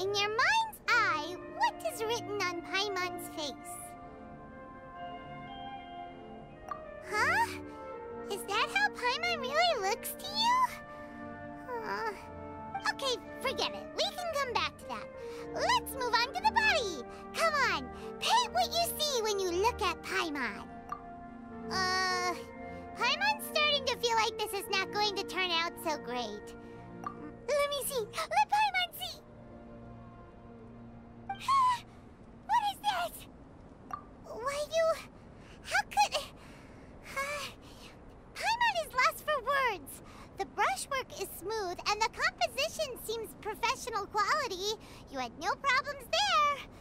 In your mind's eye, what is written on Paimon's face? Huh? Is that how Paimon really looks to you? Uh, okay, forget it. We can come back to that. Let's move on to the body. Come on, paint what you see when you look at Paimon. Uh, Paimon's starting to feel like this is not going to turn out so great. Let me see. Let smooth and the composition seems professional quality. You had no problems there.